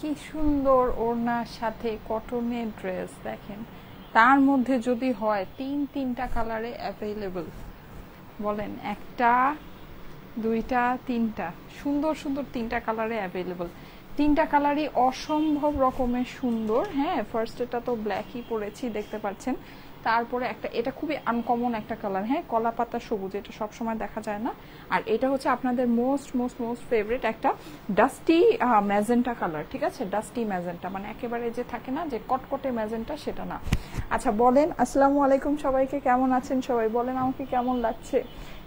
কি সুন্দর ওড়নার সাথে কটনের ড্রেস দেখেন। তার মধ্যে যদি হয় তিন, তিনটা কালারে অ্যাভেলেবল বলেন, একটা, দুইটা, তিনটা। সুন্দর সুন্দর তিনটা কালারে অ্যাভেলেবল তিনটা কালারই অসম্ভব রকমের সুন্দর। হ্যাঁ ফার্স্ট এটা তো ব্ল্যাকই পরেছি, দেখতে পাচ্ছেন। তারপরে একটা, এটা খুবই আনকমন একটা কালার হ্যাঁ? কলা পাতা সবুজ, এটা সবসময় দেখা যায় না। আর এটা হচ্ছে আপনাদের মোস্ট মোস্ট মোস্ট ফেভারিট একটা ডাস্টি ম্যাজেন্টা কালার ঠিক আছে? ডাস্টি ম্যাজেন্টা মানে একেবারে যে থাকে না, যে কটকটে ম্যাজেন্টা সেটা না। আচ্ছা বলেন, আসসালামু আলাইকুম সবাইকে, কেমন আছেন সবাই? বলেন, আমাকে কেমন লাগছে?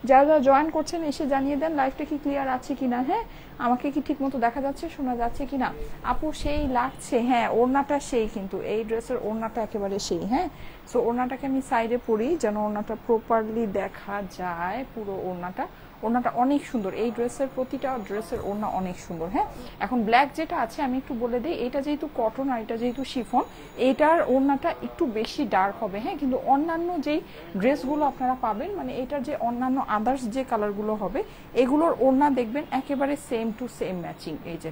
যারা যারা জয়েন করছেন, এসে জানিয়ে দেন লাইফটা কি ক্লিয়ার আছে কি না হ্যাঁ আমাকে কি ঠিক মতো দেখা যাচ্ছে, শোনা যাচ্ছে কি না আপু সেই লাগছে হ্যাঁ ওড়নাটা সেই কিন্তু। এই ড্রেসের ওড়নাটা একেবারে সেই হ্যাঁ। সো ওড়নাটাকে আমি সাইডে পরি, যেন ওড়নাটা প্রপারলি দেখা যায়, পুরো ওড়নাটা। ওড়নাটা অনেক সুন্দর। এই ড্রেসের প্রতিটা ড্রেসের ওড়না অনেক সুন্দর হ্যাঁ? এখন ব্ল্যাক যেটা আছে, আমি একটু বলে দিই, এটা যেহেতু কটন আর এটা যেহেতু শিফন এটার ওড়নাটা একটু বেশি ডার্ক হবে হ্যাঁ? কিন্তু অন্যান্য যেই ড্রেসগুলো আপনারা পাবেন মানে এটার যে অন্যান্য আদার্স যে কালারগুলো হবে, এগুলোর ওড়না দেখবেন একেবারে সেম টু সেম ম্যাচিং এই যে,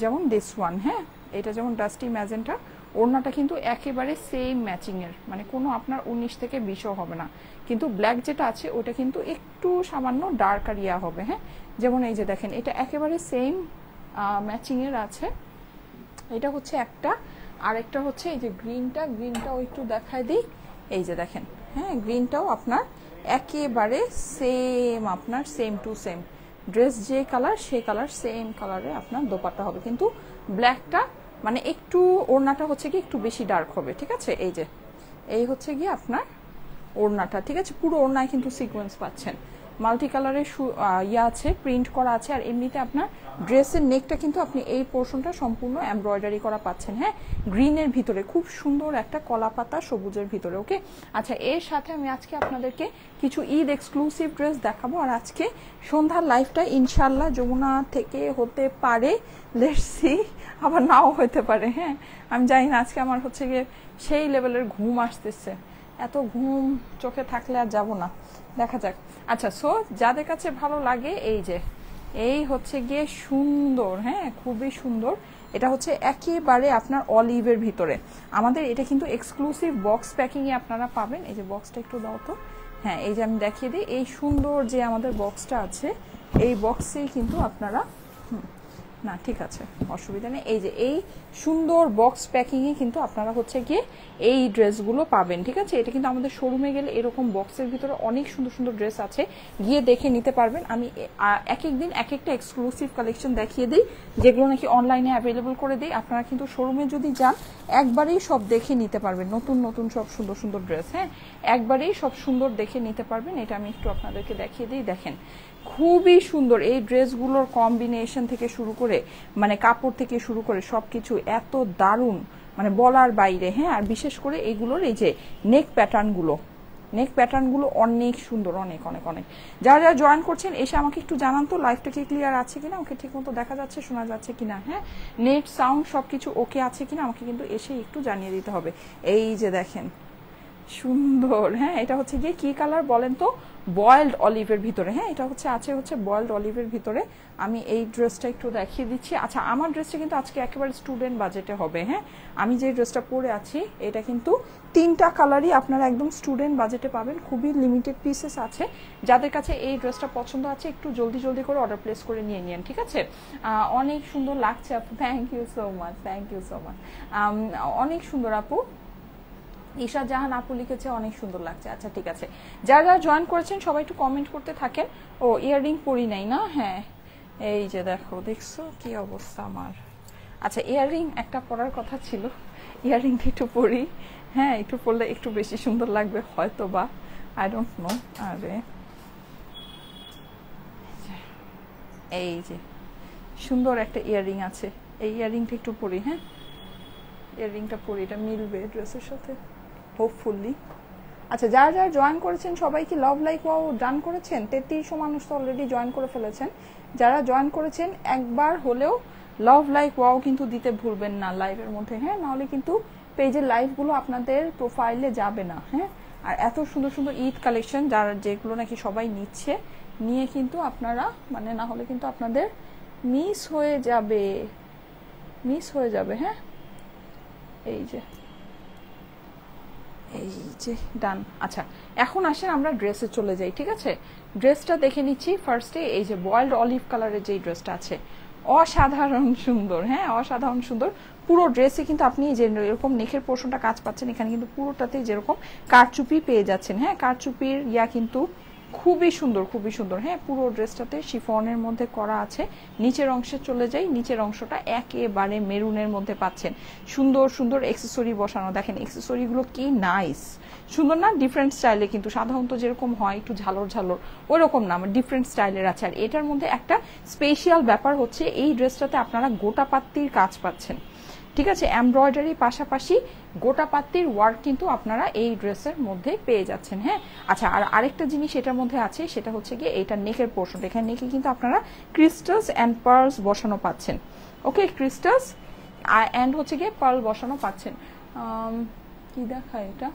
যেমন দিস ওয়ান হ্যাঁ? এটা যেমন ডাস্টি ম্যাজেন্টা ওড়নাটা কিন্তু একেবারে সেম ম্যাচিংয়ের মানে কোনো আপনার উনিশ থেকে বিশও হবে না। কিন্তু ব্ল্যাক যেটা আছে, ওটা কিন্তু একটু সামান্য ডার্ক ইয়া হবে হ্যাঁ? যেমন এই যে দেখেন, এটা একেবারে সেম ম্যাচিং এর আছে। এটা হচ্ছে একটা। আর একটা হচ্ছে এই যে গ্রিনটা গ্রিনটাও একটু দেখায় দিই। এই যে দেখেন হ্যাঁ গ্রিনটাও আপনার একেবারে সেম আপনার সেম টু সেম ড্রেস যে কালার সেই কালার সেম কালারে আপনার দোপাট্টা হবে। কিন্তু ব্ল্যাকটা মানে একটু, ওড়নাটা হচ্ছে কি, একটু বেশি ডার্ক হবে, ঠিক আছে? এই যে, এই হচ্ছে গিয়ে আপনার ওড়নাটা, ঠিক আছে? পুরো ওড়নায় কিন্তু সিকোয়েন্স পাচ্ছেন। মাল্টি কালারের ইয়া আছে প্রিন্ট করা আছে, আর এমনিতে আপনার ড্রেসের নেকটা কিন্তু আপনি এই পোর্শনটা সম্পূর্ণ এমব্রয়ডারি করা পাচ্ছেন হ্যাঁ? গ্রিনের ভিতরে, খুব সুন্দর একটা কলা পাতা সবুজের ভিতরে ওকে আচ্ছা এর সাথে আমি আজকে আপনাদেরকে কিছু ঈদ এক্সক্লুসিভ ড্রেস দেখাবো, আর আজকে সন্ধ্যার লাইফটা ইনশাল্লাহ যমুনা থেকে হতে পারে। লেটসি আবার নাও হতে পারে হ্যাঁ? আমি জানি না, আজকে আমার হচ্ছে গিয়ে সেই লেভেলের ঘুম আসতেছে। এত ঘুম চোখে থাকলে আর যাব না। দেখা যাক। আচ্ছা সো যাদের কাছে ভালো লাগে, এই যে, এই হচ্ছে গিয়ে সুন্দর হ্যাঁ খুবই সুন্দর। এটা হচ্ছে একেবারে আপনার অলিভের ভিতরে। আমাদের এটা কিন্তু এক্সক্লুসিভ বক্স প্যাকিংয়ে আপনারা পাবেন। এই যে বক্সটা একটু দাও তো। হ্যাঁ এই যে আমি দেখিয়ে দিই। এই সুন্দর যে আমাদের বক্সটা আছে, এই বক্সেই কিন্তু আপনারা না, ঠিক আছে, অসুবিধা নেই। এই যে, এই সুন্দর বক্স প্যাকিংয়ে কিন্তু আপনারা হচ্ছে গিয়ে এই ড্রেসগুলো পাবেন, ঠিক আছে? এটা কিন্তু আমাদের শোরুমে গেলে এরকম বক্সের ভিতরে অনেক সুন্দর সুন্দর ড্রেস আছে। গিয়ে দেখে নিতে পারবেন। আমি এক এক দিন এক একটা এক্সক্লুসিভ কালেকশন দেখিয়ে দিই, যেগুলো নাকি অনলাইনে অ্যাভেলেবল করে দিই। আপনারা কিন্তু শোরুমে যদি যান, একবারেই সব দেখে নিতে পারবেন। নতুন নতুন সব সুন্দর সুন্দর ড্রেস হ্যাঁ? একবারেই সব সুন্দর দেখে নিতে পারবেন। এটা আমি একটু আপনাদেরকে দেখিয়ে দিই। দেখেন, খুবই সুন্দর এই ড্রেসগুলোর কম্বিনেশন থেকে শুরু করে মানে কাপড় থেকে শুরু করে সবকিছু এত দারুণ। মানে বলার বাইরে হ্যাঁ? আর বিশেষ করে এগুলোর এই যে নেক প্যাটার্নগুলো নেক প্যাটার্নগুলো অনেক সুন্দর, অনেক অনেক অনেক। যারা যারা জয়েন করছেন, এসে আমাকে একটু জানান তো লাইফটা কি ক্লিয়ার আছে কিনা? ওকে ঠিক মতো দেখা যাচ্ছে, শোনা যাচ্ছে কিনা হ্যাঁ? নেট সাউন্ড সব কিছু ওকে আছে কিনা? আমাকে কিন্তু এসে একটু জানিয়ে দিতে হবে। এই যে দেখেন সুন্দর। হ্যাঁ এটা হচ্ছে গিয়ে কি কালার বলেন তো? বয়েলড অলিভের ভিতরে। হ্যাঁ এটা হচ্ছে, আছে হচ্ছে বয়েলড অলিভের ভিতরে। আমি এই ড্রেসটা একটু দেখিয়ে দিচ্ছি। আচ্ছা আমার ড্রেসটা কিন্তু আজকে একেবারে স্টুডেন্ট বাজেটে হবে। হ্যাঁ আমি যে ড্রেসটা পরে আছি, এটা কিন্তু তিনটা কালারই আপনারা একদম স্টুডেন্ট বাজেটে পাবেন। খুবই লিমিটেড পিসেস আছে। যাদের কাছে এই ড্রেসটা পছন্দ আছে, একটু জলদি জলদি করে অর্ডার প্লেস করে নিয়ে নিন ঠিক আছে? অনেক সুন্দর লাগছে আপু। Thank you so much thank you so much অনেক সুন্দর আপু। ঈশা জাহান আপু লিখেছে, অনেক সুন্দর লাগছে। আচ্ছা ঠিক আছে। যারা যারা জয়েন করেছেন, সবাই একটু কমেন্ট করতে থাকেন। ও ইয়াররিং পরি নাই না? হ্যাঁ। এই যে দেখো, দেখছ কি অবস্থা আমার? আচ্ছা ইয়াররিং একটা পরার কথা ছিল। ইয়াররিংটা একটু পরি। হ্যাঁ একটু পরলে একটু বেশি সুন্দর লাগবে হয়তো বা আই ডোন্ট নো আরে। এই যে, সুন্দর একটা ইয়াররিং আছে। এই ইয়াররিংটা একটু পরি হ্যাঁ? ইয়াররিংটা পরি, এটা মিলবে ড্রেসের সাথে। হোপফুলি আচ্ছা যারা যারা জয়েন করেছেন, সবাই কি লাভ লাইক ওয়াও ডান করেছেন? তেত্রিশশো মানুষ তো অলরেডি জয়েন করে ফেলেছেন। যারা জয়েন করেছেন, একবার হলেও লাভ লাইক ওয়াও কিন্তু দিতে ভুলবেন না লাইভের মধ্যে হ্যাঁ? নাহলে কিন্তু পেজের লাইভগুলো আপনাদের প্রোফাইলে যাবে না হ্যাঁ? আর এত সুন্দর সুন্দর ঈদ কালেকশন যারা যেগুলো নাকি সবাই নিচ্ছে, নিয়ে কিন্তু আপনারা মানে না হলে কিন্তু আপনাদের মিস হয়ে যাবে মিস হয়ে যাবে হ্যাঁ? এই যে। এই যে ডান আচ্ছা এখন আসেন আমরা ড্রেসে চলে যাই, ঠিক আছে? ড্রেসটা দেখে নিচ্ছি ফার্স্টে এই যে বয়েলড অলিভ কালারের যেই ড্রেসটা আছে। অসাধারণ সুন্দর হ্যাঁ অসাধারণ সুন্দর। পুরো ড্রেসে কিন্তু আপনি যে এরকম নেখের পোর্শনটা কাজ পাচ্ছেন, এখানে কিন্তু পুরোটাতে যেরকম কারচুপি পেয়ে যাচ্ছেন হ্যাঁ কারচুপির ইয়া কিন্তু খুবই সুন্দর খুবই সুন্দর। হ্যাঁ পুরো ড্রেসটাতে শিফনের মধ্যে করা আছে। নিচের অংশে চলে যাই, নিচের অংশটা একেবারে মেরুনের মধ্যে পাচ্ছেন। সুন্দর সুন্দর এক্সেসরি বসানো। দেখেন এক্সেসরিগুলো কি নাইস সুন্দর না? ডিফারেন্ট স্টাইলে কিন্তু। সাধারণত যেরকম হয়, একটু ঝালর ঝালর। ওই রকম না, আমার ডিফারেন্ট স্টাইলের আছে। আর এটার মধ্যে একটা স্পেশিয়াল ব্যাপার হচ্ছে, এই ড্রেসটাতে আপনারা গোটা পাত্তির কাজ পাচ্ছেন। ঠিক আছে? এমব্রয়ডারি পাশাপাশি গোটা পাত্তির ওয়ার্ক কিন্তু আপনারা এই ড্রেসের মধ্যে পেয়ে যাচ্ছেন হ্যাঁ? আচ্ছা আর আরেকটা জিনিস এটার মধ্যে আছে, সেটা হচ্ছে গিয়ে এটা নেকের পোর্শন এখানে নেকে কিন্তু আপনারা ক্রিস্টালস অ্যান্ড পার্লস বসানো পাচ্ছেন। ওকে ক্রিস্টালস অ্যান্ড হচ্ছে গিয়ে পার্ল বসানো পাচ্ছেন। কি দেখায় এটা?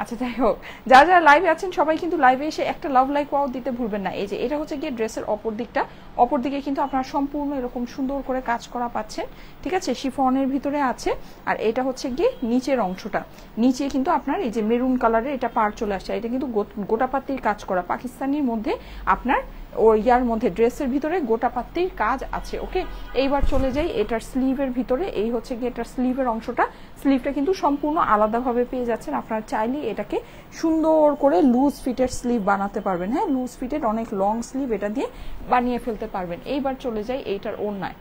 আচ্ছা যাই হোক। যারা যারা লাইভে আছেন, সবাই কিন্তু লাইভে এসে একটা লাভ লাইক ওয়াও দিতে ভুলবেন না। এই যে, এটা হচ্ছে গিয়ে ড্রেসের অপর দিকটা। অপর দিকে কিন্তু আপনারা সম্পূর্ণ এরকম সুন্দর করে কাজ করা পাচ্ছেন। ঠিক আছে? শিফনের ভিতরে আছে। আর এটা হচ্ছে গিয়ে নিচের অংশটা। নিচে কিন্তু আপনার এই যে মেরুন কালারের এটা পার চলে আসছে। এটা কিন্তু গোটাপাতির কাজ করা। পাকিস্তানির মধ্যে আপনার ও ইয়ার মধ্যে ড্রেসের ভিতরে গোটা পাত্রের কাজ আছে, ওকে? এইবার চলে যাই এটার স্লিভের ভিতরে। এই হচ্ছে গিয়ে এটার স্লিভের অংশটা। স্লিভটা কিন্তু সম্পূর্ণ আলাদাভাবে পেয়ে যাচ্ছেন। আপনারা চাইলে এটাকে সুন্দর করে লুজ ফিটের স্লিভ বানাতে পারবেন। হ্যাঁ লুজ ফিটের অনেক লং স্লিভ এটা দিয়ে বানিয়ে ফেলতে পারবেন। এইবার চলে যাই এইটার ওড়নায়।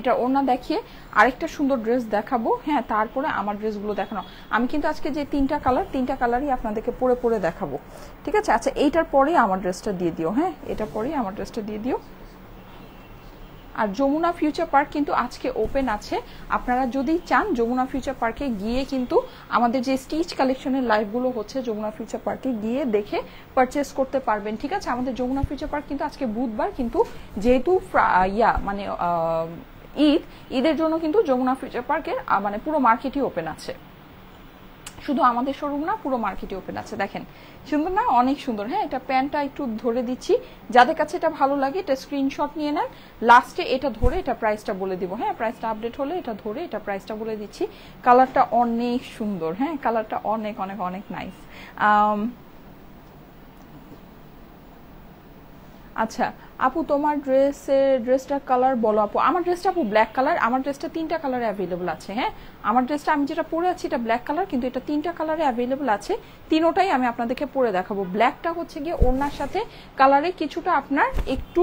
এটা ওনা দেখিয়ে আরেকটা সুন্দর ড্রেস দেখাবো। হ্যাঁ তারপরে আমার ড্রেসগুলো দেখানো। আমি কিন্তু আজকে যে তিনটা কালার তিনটা কালারই আপনাদেরকে পরে পরে দেখাবো। ঠিক আছে? আচ্ছা এইটার পরেই আমার ড্রেসটা দিয়ে দিও হ্যাঁ? এটার পরেই আমার ড্রেসটা দিয়ে দিও। আর যমুনা ফিউচার পার্ক কিন্তু আজকে ওপেন আছে। আপনারা যদি চান যমুনা ফিউচার পার্কে গিয়ে কিন্তু আমাদের যে স্টিচ কালেকশনের লাইভগুলো হচ্ছে যমুনা ফিউচার পার্কে গিয়ে দেখে পারচেস করতে পারবেন। ঠিক আছে? আমাদের যমুনা ফিউচার পার্ক কিন্তু আজকে বুধবার, কিন্তু যেহেতু ইয়া মানে ঈদ, ঈদের জন্য কিন্তু যমুনা ফিউচার পার্কের মানে পুরো মার্কেটই ওপেন আছে। শুধু আমাদের শোরুম না, পুরো মার্কেটই ওপেন আছে। দেখেন, সুন্দর না? অনেক সুন্দর। হ্যাঁ এটা প্যান্টটা একটু ধরে দিচ্ছি। যাদের কাছে এটা ভালো লাগে, এটা স্ক্রিনশট নিয়ে নেন। লাস্টে এটা ধরে এটা প্রাইসটা বলে দিব। হ্যাঁ প্রাইসটা আপডেট হলে এটা ধরে এটা প্রাইসটা বলে দিচ্ছি। কালারটা অনেক সুন্দর। হ্যাঁ কালারটা অনেক অনেক অনেক নাইস আচ্ছা আপু, তোমার ড্রেসের ড্রেসটার কালার বলো আপু। আমার ড্রেসটা আপু ব্ল্যাক কালার আমার ড্রেসটা তিনটা কালারে অ্যাভেলেবল আছে হ্যাঁ? আমার ড্রেসটা আমি যেটা পরে আছি এটা ব্ল্যাক কালার কিন্তু এটা তিনটা কালারে অ্যাভেলেবল আছে। তিনোটাই আমি আপনাদেরকে পরে দেখাবো। ব্ল্যাকটা হচ্ছে গিয়ে ওনার সাথে কালারে কিছুটা আপনার একটু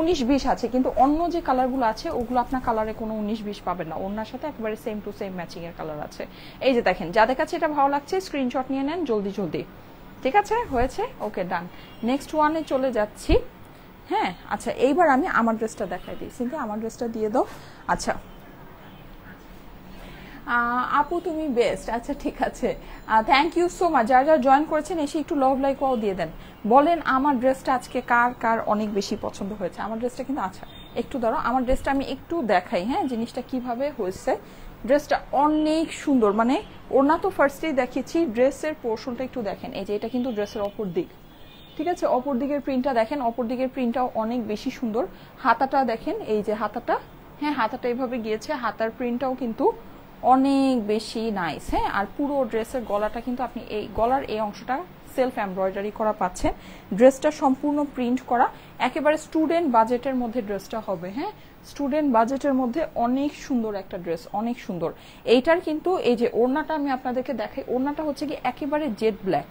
উনিশ বিশ আছে, কিন্তু অন্য যে কালারগুলো আছে, ওগুলো আপনার কালারে কোনো উনিশ বিশ পাবেন না। ওনার সাথে একেবারে সেম টু সেম ম্যাচিং এর কালার আছে। এই যে দেখেন, যাদের কাছে এটা ভালো লাগছে স্ক্রিনশট নিয়ে নেন, জলদি জলদি। ঠিক আছে? হয়েছে? ওকে ডান নেক্সট ওয়ানে চলে যাচ্ছি। হ্যাঁ আচ্ছা এইবার আমি আমার ড্রেসটা দেখাই দিই। সিনথিয়া, আমার ড্রেসটা দিয়ে দাও। আচ্ছা। আপু, তুমি বেস্ট আচ্ছা ঠিক আছে। থ্যাংক ইউ সো মাচ যারা যারা জয়েন করেছেন, এসে একটু লভ লাইক ওয়াও দিয়ে দেন। বলেন, আমার ড্রেসটা আজকে কার কার অনেক বেশি পছন্দ হয়েছে? আমার ড্রেসটা কিন্তু আচ্ছা একটু ধরো, আমার ড্রেসটা আমি একটু দেখাই হ্যাঁ? জিনিসটা কীভাবে হয়েছে? ড্রেসটা অনেক সুন্দর। মানে ওনা তো ফার্স্টেই দেখিয়েছি, ড্রেসের পোর্শনটা একটু দেখেন। এই যে, এটা কিন্তু ড্রেসের অপর দিক। ঠিক আছে, অপর দিকের প্রিন্টটা দেখেন, অপর দিকের প্রিন্টটাও অনেক বেশি সুন্দর। হাতাটা দেখেন, এই যে হাতাটা হ্যাঁ হাতাটা এইভাবে গিয়েছে, হাতার প্রিন্টটাও কিন্তু অনেক বেশি নাইস হ্যাঁ আর পুরো ড্রেসের গলাটা কিন্তু আপনি এই গলার এই অংশটা সেলফ এমব্রয়ডারি করা পাচ্ছেন। ড্রেসটা সম্পূর্ণ প্রিন্ট করা, একেবারে স্টুডেন্ট বাজেটের মধ্যে ড্রেসটা হবে হ্যাঁ স্টুডেন্ট বাজেটের মধ্যে অনেক সুন্দর একটা ড্রেস অনেক সুন্দর। এইটার কিন্তু এই যে ওড়নাটা আমি আপনাদেরকে দেখাই, ওড়নাটা হচ্ছে কি একেবারে জেড ব্ল্যাক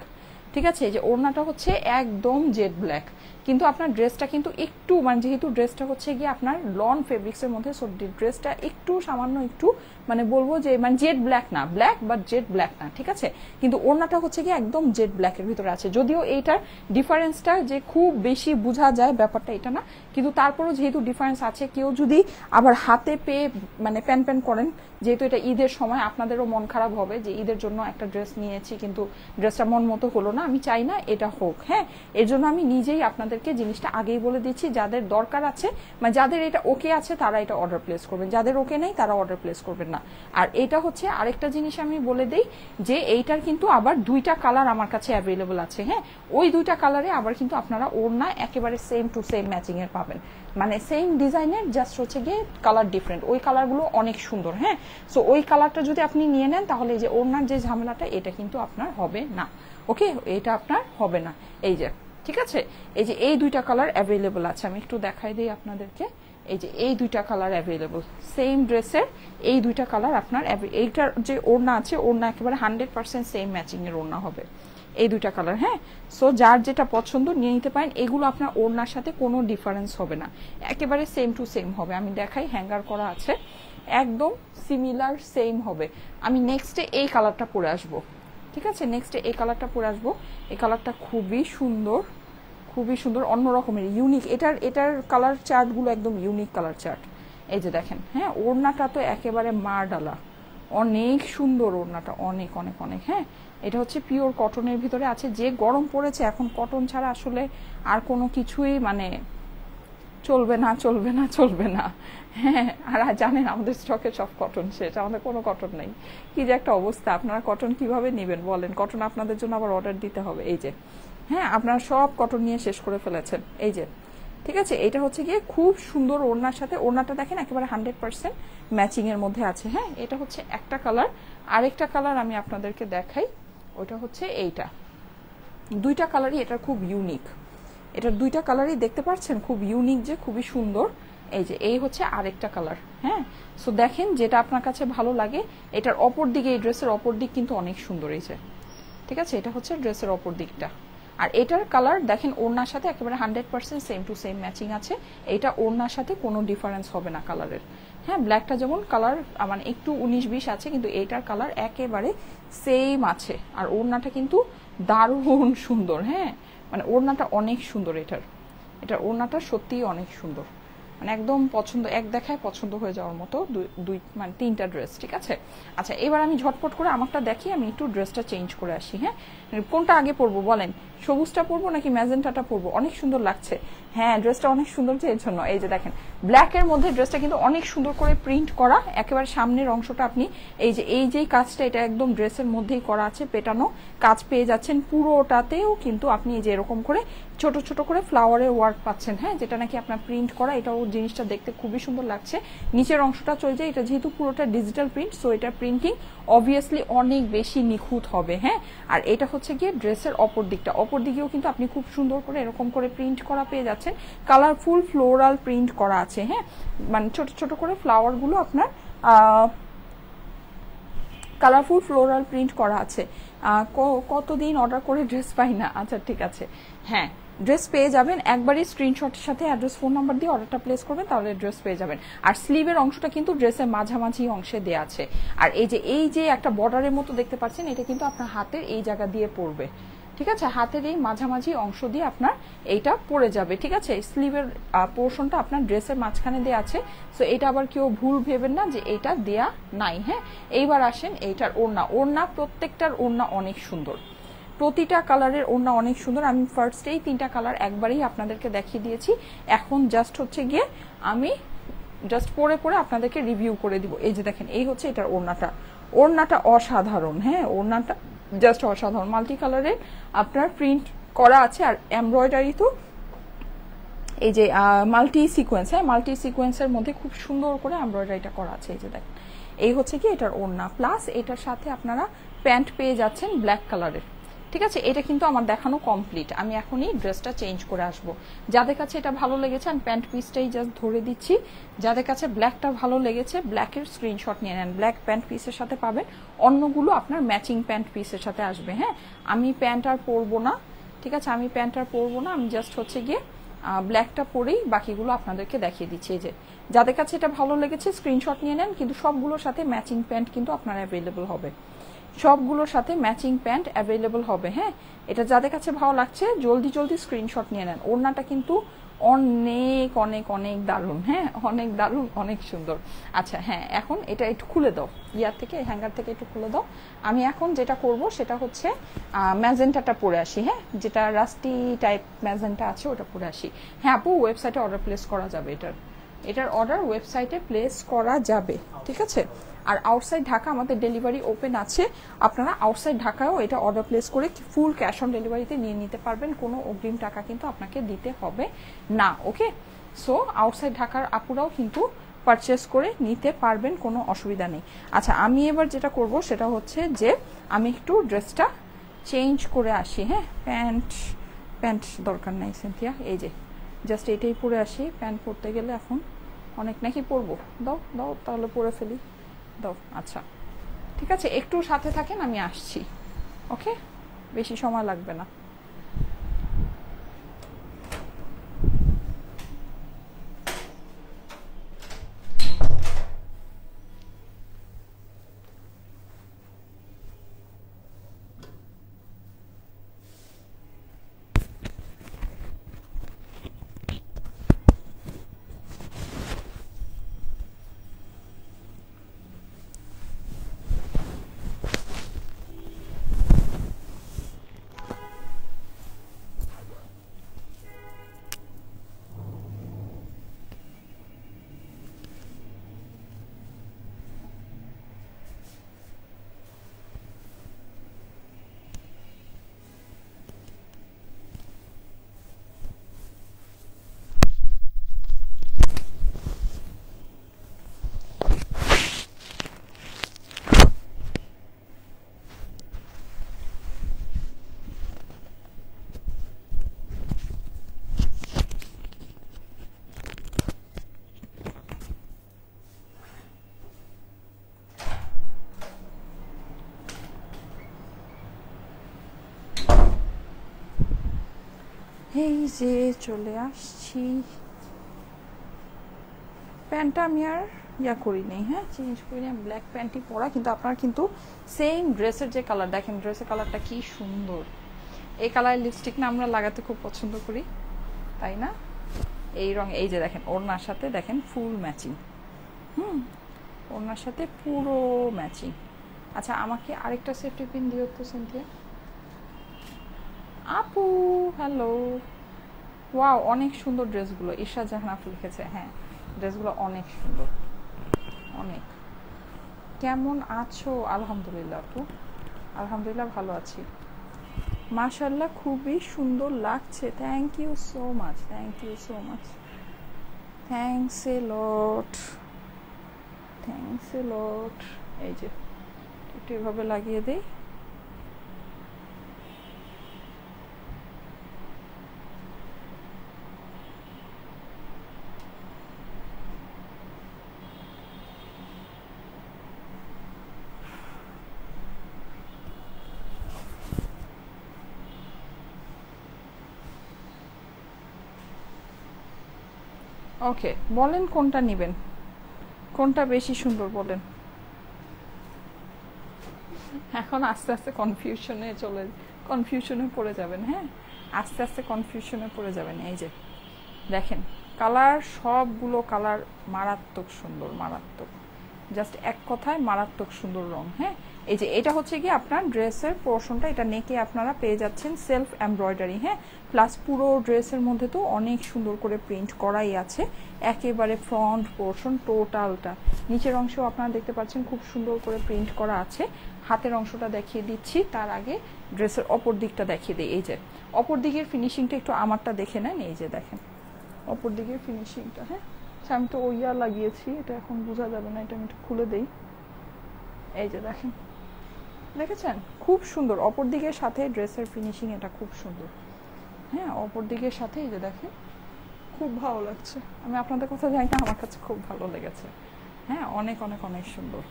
ঠিক আছে? যে ওড়নাটা হচ্ছে একদম জেড ব্ল্যাক কিন্তু আপনার ড্রেসটা কিন্তু একটু মানে যেহেতু ড্রেসটা হচ্ছে গিয়ে আপনার লন ফেব্রিক্সের মধ্যে সো ড্রেসটা একটু সামান্য একটু মানে বলব যে মানে জেড ব্ল্যাক না ব্ল্যাক বাট জেড ব্ল্যাক না, ঠিক আছে? কিন্তু ওড়নাটা হচ্ছে গিয়ে একদম জেড ব্ল্যাকের ভিতরে আছে। যদিও এইটার ডিফারেন্সটা যে খুব বেশি বোঝা যায় ব্যাপারটা এটা না, কিন্তু তারপরও যেহেতু ডিফারেন্স আছে, কেউ যদি আবার হাতে পেয়ে মানে প্যান প্যান করেন, যেহেতু এটা ঈদের সময়, আপনাদেরও মন খারাপ হবে যে ঈদের জন্য একটা ড্রেস নিয়েছি, কিন্তু ড্রেসটা মন মতো হলো না, আমি চাই না এটা হোক হ্যাঁ? এর জন্য আমি নিজেই আপনাদেরকে জিনিসটা আগেই বলে দিচ্ছি, যাদের দরকার আছে মানে যাদের এটা ওকে আছে, তারা এটা অর্ডার প্লেস করবেন। যাদের ওকে নেই, তারা অর্ডার প্লেস করবেন না। আর এটা হচ্ছে আরেকটা জিনিস আমি বলে দেই, যে এইটার কিন্তু আবার দুইটা কালার আমার কাছে অ্যাভেলেবল আছে হ্যাঁ? ওই দুইটা কালারে আবার কিন্তু আপনারা ওড়না একেবারে সেম টু সেম ম্যাচিং এর পাবেন। মানে সেম ডিজাইনের জাস্ট হচ্ছে গিয়ে কালার ডিফারেন্ট ওই কালারগুলো অনেক সুন্দর হ্যাঁ? সো ওই কালারটা যদি আপনি নিয়ে নেন, তাহলে যে ওড়নার যে ঝামেলাটা, এটা কিন্তু আপনার হবে না। ওকে এটা আপনার হবে না। এই যে ঠিক আছে? এই যে এই দুইটা কালার অ্যাভেলেবল আছে। আমি একটু দেখাই দিই আপনাদেরকে। এই যে এই দুইটা কালার অ্যাভেলেবল সেম ড্রেসের এই দুইটা কালার আপনার এইটার যে ওড়না আছে, ওড়না একেবারে হান্ড্রেড পার্সেন্ট সেম ম্যাচিং এর ওড়না হবে। এই দুইটা কালার হ্যাঁ? সো যার যেটা পছন্দ নিয়ে নিতে পারেন। এগুলো আপনার ওড়নার সাথে কোনো ডিফারেন্স হবে না। একেবারে সেম টু সেম হবে। আমি দেখাই হ্যাঙ্গার করা আছে। একদম সিমিলার সেম হবে। আমি নেক্সটে এই কালারটা পরে আসব। ঠিক আছে নেক্সটে এই কালারটা পরে আসব। এই কালারটা খুবই সুন্দর খুবই সুন্দর অন্য রকমের ইউনিক এটার এটার কালার চার্টগুলো একদম ইউনিক কালার চার্ট এই যে দেখেন হ্যাঁ ওড়নাটা তো একেবারে মার ডালা অনেক সুন্দর ওড়নাটা, অনেক অনেক অনেক হ্যাঁ। এটা হচ্ছে পিওর কটনের ভিতরে আছে। যে গরম পড়েছে, এখন কটন ছাড়া আসলে আর কোনো কিছুই মানে চলবে না চলবে না চলবে না। হ্যাঁ আর জানেন, আমাদের স্টকে সব কটন শেষ, আমাদের কোনো কটন নেই। কি যে একটা অবস্থা, আপনারা কটন কীভাবে নেবেন বলেন? কটন আপনাদের জন্য আবার অর্ডার দিতে হবে, এই যে। হ্যাঁ আপনারা সব কটন নিয়ে শেষ করে ফেলেছেন, এই যে। ঠিক আছে, এটা হচ্ছে গিয়ে খুব সুন্দর ওড়নার সাথে, ওড়নাটা দেখেন একেবারে হান্ড্রেড পার্সেন্ট ম্যাচিং এর মধ্যে আছে হ্যাঁ? এটা হচ্ছে একটা কালার আরেকটা কালার আমি আপনাদেরকে দেখাই, ওটা হচ্ছে এইটা। দুইটা কালারই এটা খুব ইউনিক এটার দুইটা কালারই দেখতে পাচ্ছেন? খুব ইউনিক যে, খুবই সুন্দর। এই যে, এই হচ্ছে আরেকটা কালার হ্যাঁ? সো দেখেন যেটা আপনার কাছে ভালো লাগে, এটার অপর দিকে, এই ড্রেসের অপর দিক কিন্তু অনেক সুন্দর, এই যে। ঠিক আছে? এটা হচ্ছে ড্রেসের অপর দিকটা। আর এটার কালার, দেখেন ওড়নার সাথে একেবারে hundred percent same to same matching আছে। এটা ওড়নার সাথে কোনো ডিফারেন্স হবে না কালারের। হ্যাঁ ব্ল্যাকটা যেমন কালার মানে একটু উনিশ বিশ আছে, কিন্তু এইটার কালার একেবারে সেম আছে। আর ওড়নাটা কিন্তু দারুণ সুন্দর হ্যাঁ? মানে ওড়নাটা অনেক সুন্দর এটার। এটার ওড়নাটা সত্যিই অনেক সুন্দর। মানে একদম পছন্দ, এক দেখায় পছন্দ হয়ে যাওয়ার মতো দুই মানে তিনটা ড্রেস ঠিক আছে? আচ্ছা এবার আমি ঝটপট করে আমারটা দেখি, আমি একটু ড্রেসটা চেঞ্জ করে আসি হ্যাঁ? কোনটা আগে পরবো বলেন? সবুজটা পরবো নাকি ম্যাজেন্টাটা পরবো? অনেক সুন্দর লাগছে। হ্যাঁ ড্রেসটা অনেক সুন্দর যে এর জন্য। এই যে দেখেন ব্ল্যাকের মধ্যে ড্রেসটা কিন্তু অনেক সুন্দর করে প্রিন্ট করা। একেবারে সামনের অংশটা আপনি, এই যে এই যে কাজটা, এটা একদম ড্রেসের মধ্যেই করা আছে, পেটানো কাজ পেয়ে যাচ্ছেন। পুরোটাতেও কিন্তু আপনি এই যে এরকম করে ছোট ছোট করে ফ্লাওয়ারের ওয়ার্ক পাচ্ছেন। হ্যাঁ যেটা নাকি আপনার প্রিন্ট করা, এটাও জিনিসটা দেখতে খুবই সুন্দর লাগছে। নিচের অংশটা চলে যায়, এটা যেহেতু পুরোটা ডিজিটাল প্রিন্ট সো এটা প্রিন্টিং অবভিয়াসলি অনেক বেশি নিখুঁত হবে। হ্যাঁ আর এটা হচ্ছে গিয়ে ড্রেসের অপর দিকটা। দিকেও কিন্তু আপনি খুব সুন্দর করে এরকম করে প্রিন্ট করা পেয়ে যাচ্ছেন। কালারফুল ফ্লোরাল প্রিন্ট করা আছে হ্যাঁ? মানে ছোট ছোট করে ফ্লাওয়ারগুলো আপনার কালারফুল ফ্লোরাল প্রিন্ট করা আছে। কতদিন অর্ডার করে ড্রেস পাই না? আচ্ছা ঠিক আছে। হ্যাঁ ড্রেস পেয়ে যাবেন। একবারই স্ক্রিনশটের সাথে অ্যাড্রেস ফোন নাম্বার দিয়ে অর্ডারটা প্লেস করবেন, তাহলে ড্রেস পেয়ে যাবেন। আর স্লিভের অংশটা কিন্তু ড্রেসের মাঝামাঝি অংশে দেওয়া আছে। আর এই যে এই যে একটা বর্ডারের মতো দেখতে পাচ্ছেন, এটা কিন্তু আপনার হাতের এই জায়গা দিয়ে পড়বে। ঠিক আছে? হাতের এই মাঝামাঝি অংশ দিয়ে আপনার এইটা পড়ে যাবে, ঠিক আছে? স্লিভের পোর্শনটা আপনার ড্রেসের মাঝখানে দেওয়া আছে। সো এটা আবার কেউ ভুল ভেবেন না যে এটা দেয়া নাই হ্যাঁ? এইবার আসেন এইটার ওড়না। ওড়না প্রত্যেকটার ওড়না অনেক সুন্দর। প্রতিটা কালারের ওড়না অনেক সুন্দর। আমি ফার্স্টেই তিনটা কালার একবারেই আপনাদেরকে দেখিয়ে দিয়েছি। এখন জাস্ট হচ্ছে গিয়ে আমি জাস্ট পরে পরে আপনাদেরকে রিভিউ করে দিব। এই যে দেখেন, এই হচ্ছে এটার ওড়নাটা। ওড়নাটা অসাধারণ হ্যাঁ? ওড়নাটা জাস্ট অসাধারণ মাল্টি কালারের আপনার প্রিন্ট করা আছে আর এমব্রয়ডারি তো এই যে মাল্টি সিকোয়েন্স হ্যাঁ মাল্টি সিকোয়েন্সের মধ্যে খুব সুন্দর করে এমব্রয়ডারিটা করা আছে এই যে দেখেন। এই হচ্ছে কি এটার ওড়না। প্লাস এটার সাথে আপনারা প্যান্ট পেয়ে যাচ্ছেন ব্ল্যাক কালারের ঠিক আছে? এটা কিন্তু আমার দেখানো কমপ্লিট আমি এখনই ড্রেসটা চেঞ্জ করে আসব। যাদের কাছে এটা ভালো লেগেছে, আমি প্যান্ট পিসটাই জাস্ট ধরে দিচ্ছি। যাদের কাছে ব্ল্যাকটা ভালো লেগেছে ব্ল্যাকের স্ক্রিনশট নিয়ে নেন। ব্ল্যাক প্যান্ট পিসের সাথে পাবেন। অন্যগুলো আপনার ম্যাচিং প্যান্ট পিসের সাথে আসবে হ্যাঁ? আমি প্যান্ট আর পরবো না, ঠিক আছে? আমি প্যান্ট আর পরবো না, আমি জাস্ট হচ্ছে গিয়ে ব্ল্যাকটা পরেই বাকিগুলো আপনাদেরকে দেখিয়ে দিচ্ছি। যে, যাদের কাছে এটা ভালো লেগেছে স্ক্রিনশট নিয়ে নেন, কিন্তু সবগুলোর সাথে ম্যাচিং প্যান্ট কিন্তু আপনার অ্যাভেলেবল হবে। সবগুলোর সাথে ম্যাচিং প্যান্ট অ্যাভেলেবল হবে হ্যাঁ? এটা যাদের কাছে ভালো লাগছে, জলদি জলদি স্ক্রিনশট নিয়ে নেন। ওড়নাটা কিন্তু অনেক অনেক অনেক দারুণ হ্যাঁ? অনেক দারুণ, অনেক সুন্দর। আচ্ছা হ্যাঁ এখন এটা একটু খুলে দাও। ইয়ার থেকে, হ্যাঙ্গার থেকে একটু খুলে দাও। আমি এখন যেটা করব, সেটা হচ্ছে ম্যাজেন্টাটা পরে আসি হ্যাঁ? যেটা রাস্টি টাইপ ম্যাজেন্টা আছে, ওটা পরে আসি। হ্যাঁ আপু ওয়েবসাইটে অর্ডার প্লেস করা যাবে এটার। এটার অর্ডার ওয়েবসাইটে প্লেস করা যাবে, ঠিক আছে? আর আউটসাইড ঢাকা আমাদের ডেলিভারি ওপেন আছে। আপনারা আউটসাইড ঢাকায়ও এটা অর্ডার প্লেস করে ফুল ক্যাশ অন ডেলিভারিতে নিয়ে নিতে পারবেন। কোনো অগ্রিম টাকা কিন্তু আপনাকে দিতে হবে না ওকে সো আউটসাইড ঢাকার আপুরাও কিন্তু পারচেস করে নিতে পারবেন, কোনো অসুবিধা নেই। আচ্ছা আমি এবার যেটা করব সেটা হচ্ছে যে আমি একটু ড্রেসটা চেঞ্জ করে আসি হ্যাঁ? প্যান্ট প্যান্ট দরকার নাই সিনথিয়া এই যে জাস্ট এটাই পরে আসি। প্যান্ট পরতে গেলে এখন অনেক নাকি পরবো। দাও দাও, তাহলে পরে ফেলি। দাও আচ্ছা। ঠিক আছে একটু সাথে থাকেন আমি আসছি। ওকে? বেশি সময় লাগবে না। এই যে চলে আসছি। প্যান্টটা আমি আর ইয়া করি নেই হ্যাঁ? চেঞ্জ করি না ব্ল্যাক প্যান্টই পরা, কিন্তু আপনার কিন্তু সেম ড্রেসের যে কালার দেখেন ড্রেসের কালারটা কি সুন্দর। এই কালারের লিপস্টিক না আমরা লাগাতে খুব পছন্দ করি, তাই না? এই রং, এই যে দেখেন, ওড়নার সাথে দেখেন ফুল ম্যাচিং হুম, ওড়নার সাথে পুরো ম্যাচিং আচ্ছা আমাকে আরেকটা সেফটি পিন দিও তো সিনথিয়া আপু হ্যালো ওয়াও অনেক সুন্দর ড্রেসগুলো। ঈশা জাহান আপু লিখেছে হ্যাঁ ড্রেসগুলো অনেক সুন্দর, অনেক। কেমন আছো? আলহামদুলিল্লাহ আপু, আলহামদুলিল্লাহ ভালো আছি। মাশাল্লাহ খুবই সুন্দর লাগছে। Thank you so much thank you so much thanks a lot thanks a lot এই যে, একটু এভাবে লাগিয়ে দেই। ওকে বলেন কোনটা নেবেন? কোনটা বেশি সুন্দর বলেন? এখন আস্তে আস্তে কনফিউশনে চলে কনফিউশনে পড়ে যাবেন হ্যাঁ? আস্তে আস্তে কনফিউশনে পড়ে যাবেন, এই যে। দেখেন কালার সবগুলো কালার মারাত্মক সুন্দর, মারাত্মক। জাস্ট এক কথায় মারাত্মক সুন্দর রং হ্যাঁ? এই যে, এটা হচ্ছে কি আপনার ড্রেসের পোর্শনটা এটা নেকে আপনারা পেয়ে যাচ্ছেন সেলফ এমব্রয়ডারি হ্যাঁ? প্লাস পুরো ড্রেসের মধ্যে তো অনেক সুন্দর করে প্রিন্ট করাই আছে, একেবারে ফ্রন্ট পোর্শন টোটালটা নিচের অংশ আপনারা দেখতে পাচ্ছেন খুব সুন্দর করে প্রিন্ট করা আছে। হাতের অংশটা দেখিয়ে দিচ্ছি, তার আগে ড্রেসের অপর দিকটা দেখিয়ে দিই, এই যে। অপর দিকের ফিনিশিংটা একটু আমারটা দেখে নেন, এই যে দেখেন। অপর দিকের ফিনিশিংটা হ্যাঁ? আচ্ছা আমি তো ওইয়া লাগিয়েছি, এটা এখন বোঝা যাবে না, এটা আমি একটু খুলে দেই। এই যে দেখেন। দেখেছেন? খুব সুন্দর। অপর দিকের সাথে ড্রেসের ফিনিশিং এটা খুব সুন্দর। হ্যাঁ অপর দিকের সাথে এই যে দেখেন, খুব ভালো লাগছে। আমি আপনাদের কথা জানি না, আমার কাছে খুব ভালো লেগেছে। হ্যাঁ অনেক অনেক অনেক সুন্দর।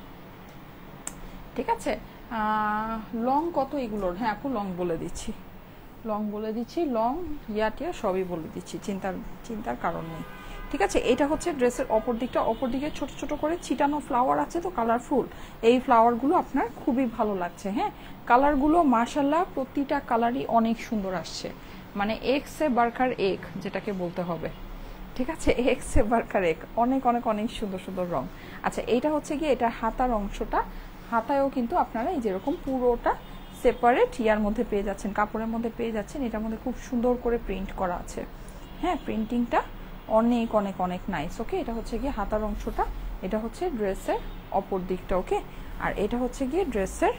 ঠিক আছে? লং কত এগুলোর? হ্যাঁ আপু লং বলে দিচ্ছি। লং বলে দিচ্ছি লং ইয়াটিয়া সবই বলে দিচ্ছি। চিন্তার চিন্তার কারণ নেই। ঠিক আছে? এটা হচ্ছে ড্রেসের অপর দিকটা। অপর দিকে ছোট ছোট করে ছিটানো ফ্লাওয়ার আছে তো কালারফুল এই ফ্লাওয়ারগুলো আপনার খুবই ভালো লাগছে হ্যাঁ? কালারগুলো মার্শাল্লাহ প্রতিটা কালারই অনেক সুন্দর আসছে। মানে এক্স এ বার্কার এক, যেটাকে বলতে হবে। ঠিক আছে? এক্স এ বার্কার এক। অনেক অনেক অনেক সুন্দর সুন্দর রং। আচ্ছা এটা হচ্ছে কি এটা হাতার অংশটা। হাতায়ও কিন্তু আপনারা এই যেরকম পুরোটা সেপারেট ইয়ার মধ্যে পেয়ে যাচ্ছেন, কাপড়ের মধ্যে পেয়ে যাচ্ছেন, এটার মধ্যে খুব সুন্দর করে প্রিন্ট করা আছে। হ্যাঁ প্রিন্টিংটা অনেক অনেক অনেক নাইস ওকে এটা হচ্ছে গিয়ে হাতার অংশটা। এটা হচ্ছে ড্রেসের অপর দিকটা ওকে আর এটা হচ্ছে গিয়ে ড্রেসের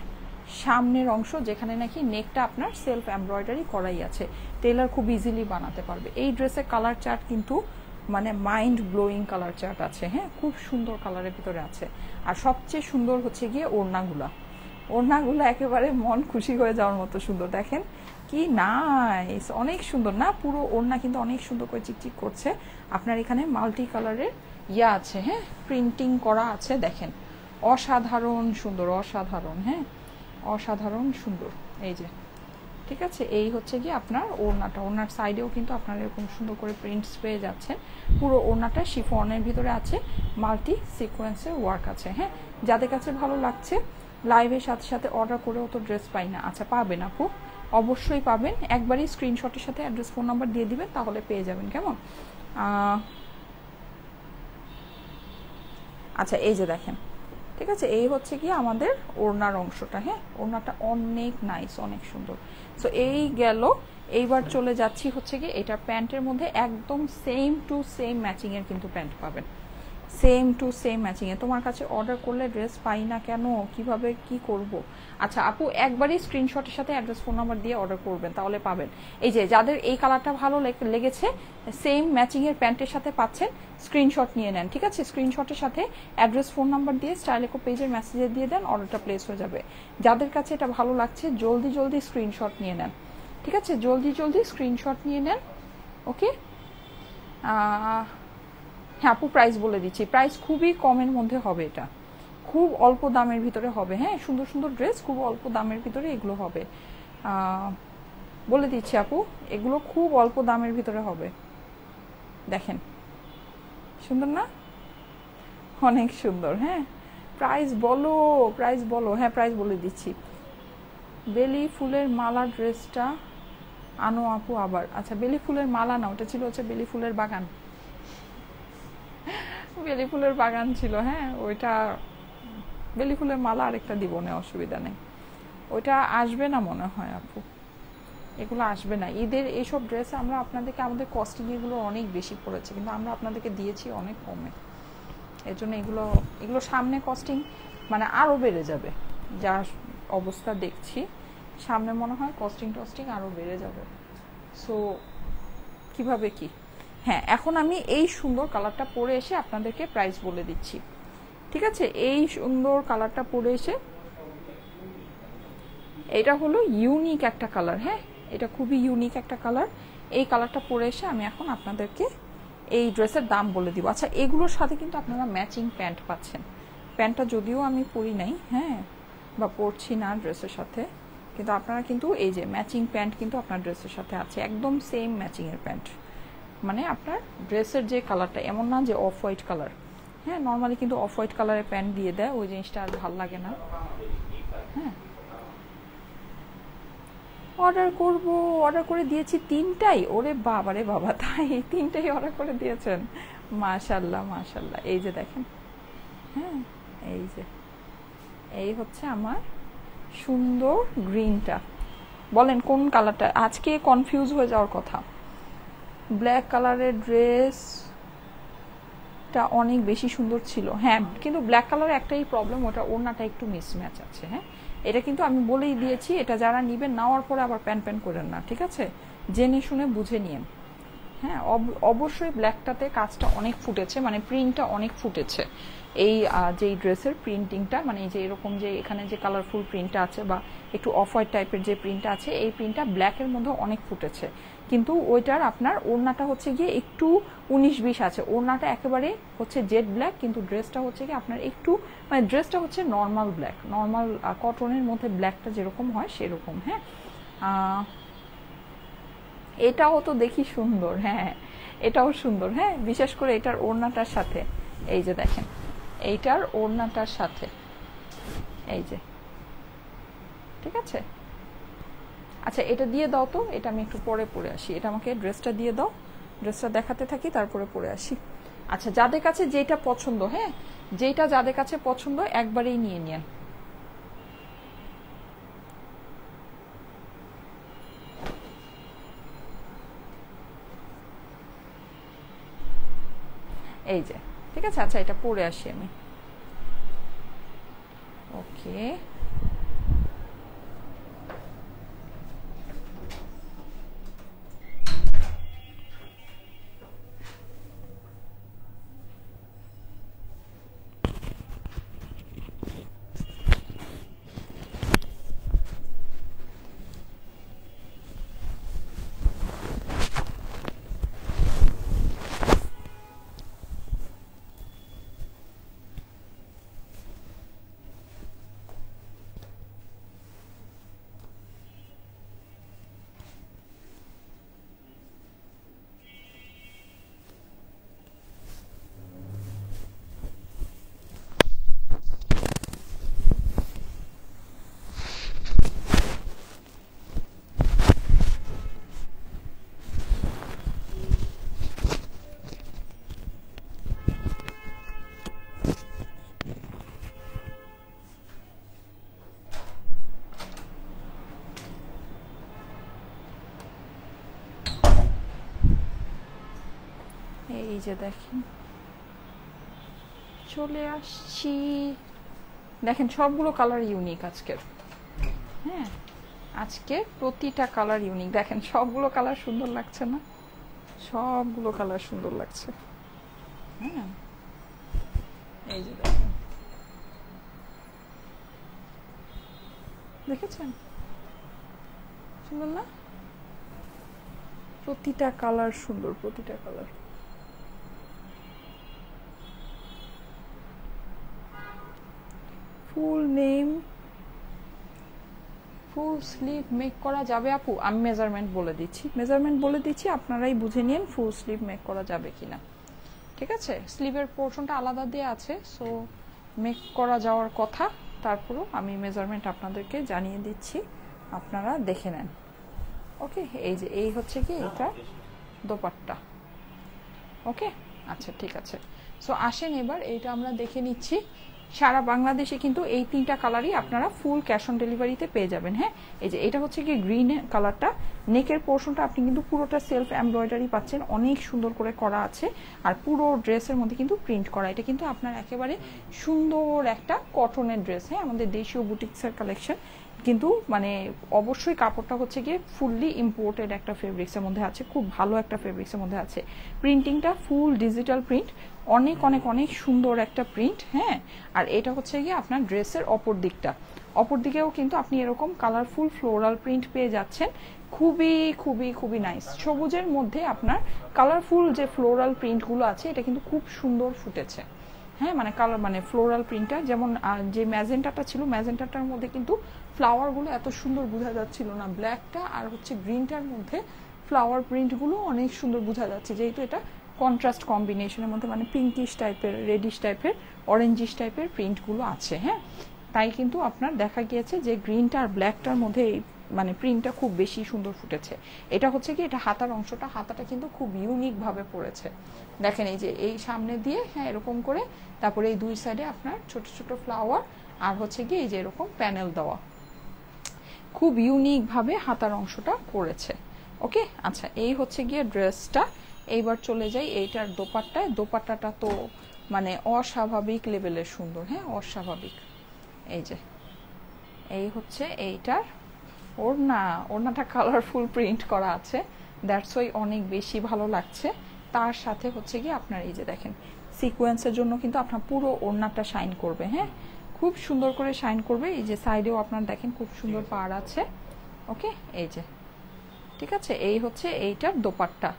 সামনের অংশ, যেখানে নাকি নেকটা আপনার সেলফ এমব্রয়ডারি করাই আছে। টেলার খুব ইজিলি বানাতে পারবে। এই ড্রেসের কালার চার্ট কিন্তু মানে মাইন্ড ব্লোয়িং কালার চার্ট আছে হ্যাঁ? খুব সুন্দর কালারের ভিতরে আছে। আর সবচেয়ে সুন্দর হচ্ছে গিয়ে ওড়নাগুলা। ওড়নাগুলো একেবারে মন খুশি হয়ে যাওয়ার মতো সুন্দর। দেখেন কি? নাইস অনেক সুন্দর, না? পুরো ওড়না কিন্তু অনেক সুন্দর করে চিকচিক করছে। আপনার এখানে মাল্টি কালারের ইয়া আছে হ্যাঁ? প্রিন্টিং করা আছে, দেখেন। অসাধারণ সুন্দর, অসাধারণ হ্যাঁ? অসাধারণ সুন্দর। এই যে, ঠিক আছে? এই হচ্ছে কি আপনার ওড়নাটা। ওড়নার সাইডেও কিন্তু আপনার এরকম সুন্দর করে প্রিন্টস পেয়ে যাচ্ছেন। পুরো ওড়নাটা শিফনের ভিতরে আছে। মাল্টি সিকোয়েন্সের ওয়ার্ক আছে হ্যাঁ? যাদের কাছে ভালো লাগছে লাইভের সাথে সাথে অর্ডার করেও তো ড্রেস পাই না। আচ্ছা পাবেন আপু। অবশ্যই পাবেন। একবারই স্ক্রিনশটের সাথে অ্যাড্রেস ফোন নাম্বার দিয়ে দিবেন, তাহলে পেয়ে যাবেন, কেমন? আচ্ছা এই যে দেখেন। ঠিক আছে, এই হচ্ছে কি আমাদের ওড়নার অংশটা হ্যাঁ? ওড়নাটা অনেক নাইস অনেক সুন্দর। সো এই গেল। এইবার চলে যাচ্ছি হচ্ছে কি এটা প্যান্টের মধ্যে একদম সেম টু সেম ম্যাচিং এর কিন্তু প্যান্ট পাবেন। সেম টু সেম ম্যাচিং এ। তোমার কাছে অর্ডার করলে ড্রেস পাই না কেন? কীভাবে কি করব? আচ্ছা আপু, একবারই স্ক্রিনশটের সাথে অ্যাড্রেস ফোন নাম্বার দিয়ে অর্ডার করবেন, তাহলে পাবেন। এই যে, যাদের এই কালারটা ভালো লেগেছে সেম ম্যাচিং এর প্যান্টের সাথে পাচ্ছেন স্ক্রিনশট নিয়ে নেন, ঠিক আছে? স্ক্রিনশটের সাথে অ্যাড্রেস ফোন নাম্বার দিয়ে স্টাইলেকো পেজের মেসেজে দিয়ে দেন অর্ডারটা প্লেস হয়ে যাবে। যাদের কাছে এটা ভালো লাগছে, জলদি জলদি স্ক্রিনশট নিয়ে নেন, ঠিক আছে? জলদি জলদি স্ক্রিনশট নিয়ে নেন ওকে হ্যাঁ আপু প্রাইস বলে দিচ্ছি। প্রাইস খুবই কমের মধ্যে হবে এটা। খুব অল্প দামের ভিতরে হবে। হ্যাঁ সুন্দর সুন্দর ড্রেস খুব অল্প দামের ভিতরে এগুলো হবে। বলে দিচ্ছি আপু, এগুলো খুব অল্প দামের ভিতরে হবে। দেখেন, সুন্দর না? অনেক সুন্দর হ্যাঁ? প্রাইস বলো প্রাইস বলো হ্যাঁ প্রাইস বলে দিচ্ছি। বেলি ফুলের মালা ড্রেসটা আনো আপু আবার। আচ্ছা বেলি ফুলের মালা না, ওটা ছিল হচ্ছে বেলি ফুলের বাগান। বেলি ফুলের বাগান ছিল হ্যাঁ ওইটা বেলি ফুলের মালা আরেকটা দিব না অসুবিধা নেই। ওইটা আসবে না মনে হয় আপু। এগুলো আসবে না। ঈদের এইসব ড্রেস আমরা আপনাদেরকে, আমাদের কস্টিং এগুলো অনেক বেশি পড়েছে, কিন্তু আমরা আপনাদেরকে দিয়েছি অনেক কমে। এর জন্য এগুলো এগুলো সামনে কস্টিং মানে আরও বেড়ে যাবে। যা অবস্থা দেখছি, সামনে মনে হয় কস্টিং টস্টিং আরও বেড়ে যাবে। সো, কীভাবে কি? হ্যাঁ এখন আমি এই সুন্দর কালারটা পরে এসে আপনাদেরকে প্রাইস বলে দিচ্ছি। ঠিক আছে? এই সুন্দর কালারটা পরে এসে এটা হলো ইউনিক একটা কালার হ্যাঁ? এটা খুবই ইউনিক একটা কালার এই কালারটা পরে এসে আমি এখন আপনাদেরকে এই ড্রেসের দাম বলে দিব। আচ্ছা এগুলোর সাথে কিন্তু আপনারা ম্যাচিং প্যান্ট পাচ্ছেন। প্যান্টটা যদিও আমি পরি নাই হ্যাঁ? বা পরছি না ড্রেসের সাথে। কিন্তু আপনারা কিন্তু এই যে ম্যাচিং প্যান্ট কিন্তু আপনার ড্রেসের সাথে আছে। একদম সেম ম্যাচিংয়ের প্যান্ট মানে আপনার ড্রেসের যে কালারটা এমন না যে অফ হোয়াইট কালার হ্যাঁ নর্মালি কিন্তু অফ হোয়াইট কালারের প্যান্ট দিয়ে দেয়, ওই জিনিসটা আর ভালো লাগে না। হ্যাঁ। অর্ডার করব অর্ডার করে দিয়েছি তিনটাই। ওরে বাবা রে বাবা, তাই তিনটাই অর্ডার করে দিয়েছেন? মাশাল্লাহ মাশাল্লাহ। এই যে দেখেন। হ্যাঁ এই যে। এই হচ্ছে আমার সুন্দর গ্রিনটা বলেন, কোন কালারটা আজকে কনফিউজ হয়ে যাওয়ার কথা। ব্ল্যাক কালারের ড্রেসটা অনেক বেশি সুন্দর ছিল। হ্যাঁ কিন্তু ব্ল্যাক কালারের একটাই প্রবলেম ওটা ওড়নাটা একটু মিসম্যাচ আছে হ্যাঁ? এটা কিন্তু আমি বলেই দিয়েছি, এটা যারা নিবেন নেওয়ার পরে আবার প্যান প্যান করেন না, ঠিক আছে? জেনে শুনে বুঝে নিয়েন। হ্যাঁ অবশ্যই ব্ল্যাকটাতে কাজটা অনেক ফুটেছে মানে প্রিন্টটা অনেক ফুটেছে। এই যেই ড্রেসের প্রিন্টিংটা মানে যে এরকম যে এখানে যে কালারফুল প্রিন্টটা আছে বা একটু অফ হোয়াইট টাইপের যে প্রিন্টটা আছে, এই প্রিন্টটা ব্ল্যাকের মধ্যে অনেক ফুটেছে। কিন্তু ওইটার আপনার ওড়নাটা হচ্ছে গিয়ে একটু উনিশ বিশ আছে। ওড়নাটা একেবারে হচ্ছে জেড ব্ল্যাক কিন্তু ড্রেসটা হচ্ছে গিয়ে আপনার একটু মানে ড্রেসটা হচ্ছে নর্মাল ব্ল্যাক নর্মাল কটনের মধ্যে ব্ল্যাকটা যেরকম হয় সেরকম হ্যাঁ? এটাও তো দেখি সুন্দর হ্যাঁ। এটাও সুন্দর হ্যাঁ? বিশেষ করে এটার ওড়নাটার সাথে। এই যে দেখেন, এইটার ওড়নাটার সাথে। এই যে, ঠিক আছে? আচ্ছা এটা দিয়ে দাও তো, এটা আমি একটু পরে পরে আসি। এটা আমাকে ড্রেসটা দিয়ে দাও। ড্রেসটা দেখাতে থাকি, তারপরে পরে আসি। আচ্ছা যাদের কাছে যেটা পছন্দ হ্যাঁ? যেটা যাদের কাছে পছন্দ, একবারেই নিয়ে নেন। এই যে, ঠিক আছে? আচ্ছা এটা পরে আসি আমি। ওকে। এই যে দেখেন। চলে আসছি। দেখেন, সবগুলো কালার ইউনিক আজকের। হ্যাঁ আজকে প্রতিটা কালার ইউনিক দেখেন, সবগুলো কালার সুন্দর লাগছে না? সবগুলো কালার সুন্দর লাগছে। হ্যাঁ এই যে দেখেন। দেখেছেন? সুন্দর না? প্রতিটা কালার সুন্দর, প্রতিটা colour full name full sleeve make করা যাবে আপু? আমি মেজারমেন্ট বলে দিচ্ছি। মেজারমেন্ট বলে দিচ্ছি, আপনারাই বুঝে নিন ফুল স্লিভ মেক করা যাবে কিনা। ঠিক আছে? স্লিভের পোর্শনটা আলাদা দিয়ে আছে সো মেক করা যাওয়ার কথা। তারপরও আমি মেজারমেন্ট আপনাদেরকে জানিয়ে দিচ্ছি, আপনারা দেখে নেন। ওকে? এই যে, এই হচ্ছে কি এটা দোপাট্টা। ওকে? আচ্ছা ঠিক আছে। সো আসেন এবার, এইটা আমরা দেখে নিচ্ছি। সারা বাংলাদেশে কিন্তু এই তিনটা কালারই আপনারা ফুল ক্যাশ অন ডেলিভারিতে পেয়ে যাবেন হ্যাঁ? এই যে, এটা হচ্ছে কি গ্রিন কালারটা নেকের পোর্শনটা আপনি কিন্তু পুরোটা সেলফ এমব্রয়ডারি পাচ্ছেন। অনেক সুন্দর করে করা আছে। আর পুরো ড্রেসের মধ্যে কিন্তু প্রিন্ট করা। এটা কিন্তু আপনার একেবারে সুন্দর একটা কটনের ড্রেস হ্যাঁ? আমাদের দেশীয় বুটিক্সের কালেকশন কিন্তু মানে অবশ্যই কাপড়টা হচ্ছে গিয়ে ফুললি ইম্পোর্টেড একটা ফেব্রিক্সের মধ্যে আছে। খুব ভালো একটা ফেব্রিক্সের মধ্যে আছে। প্রিন্টিংটা ফুল ডিজিটাল প্রিন্ট অনেক অনেক অনেক সুন্দর একটা প্রিন্ট হ্যাঁ? আর এটা হচ্ছে গিয়ে আপনার ড্রেসের অপর দিকটা। অপর দিকেও কিন্তু আপনি এরকম কালারফুল ফ্লোরাল প্রিন্ট পেয়ে যাচ্ছেন। খুবই খুবই খুবই নাইস সবুজের মধ্যে আপনার কালারফুল যে ফ্লোরাল প্রিন্টগুলো আছে, এটা কিন্তু খুব সুন্দর ফুটেছে। হ্যাঁ মানে কালার মানে ফ্লোরাল প্রিন্টটা যেমন যে ম্যাজেন্টাটা ছিল, ম্যাজেন্টাটার মধ্যে কিন্তু ফ্লাওয়ারগুলো এত সুন্দর বোঝা যাচ্ছিল না। ব্ল্যাকটা আর হচ্ছে গ্রিনটার মধ্যে ফ্লাওয়ার প্রিন্টগুলো অনেক সুন্দর বোঝা যাচ্ছে। যেহেতু এটা কন্ট্রাস্ট কম্বিনেশনের মধ্যে মানে পিঙ্কিশ টাইপের রেডিশ টাইপের অরেঞ্জিশ টাইপের প্রিন্টগুলো আছে হ্যাঁ? তাই কিন্তু আপনার দেখা গিয়েছে যে গ্রিনটা আর ব্ল্যাকটার মধ্যে এই মানে প্রিন্টটা খুব বেশি সুন্দর ফুটেছে। এটা হচ্ছে কি, এটা হাতার অংশটা, হাতাটা কিন্তু খুব ইউনিকভাবে পড়েছে। দেখেন এই যে এই সামনে দিয়ে হ্যাঁ এরকম করে, তারপরে এই দুই সাইডে আপনার ছোট ছোট ফ্লাওয়ার আর হচ্ছে কি এই যে এরকম প্যানেল দেওয়া। খুব ইউনিকভাবে হাতার অংশটা পড়েছে। ওকে আচ্ছা এই হচ্ছে গিয়ে ড্রেসটা এইবার চলে যাই এইটার দোপাট্টায়। দোপাট্টাটা তো মানে অস্বাভাবিক লেভেলের সুন্দর হ্যাঁ? অস্বাভাবিক। এই যে এই হচ্ছে এইটার ওড়না। ওড়নাটা কালারফুল প্রিন্ট করা আছে। দ্যাটস ওয়াই অনেক বেশি ভালো লাগছে। তার সাথে হচ্ছে কি আপনার এই যে দেখেন সিকোয়েন্সের জন্য কিন্তু আপনার পুরো ওড়নাটা শাইন করবে হ্যাঁ? খুব সুন্দর করে শাইন করবে। এই যে সাইডেও আপনার দেখেন খুব সুন্দর পার আছে। ওকে এই যে ঠিক আছে? এই হচ্ছে এইটার দোপাট্টা।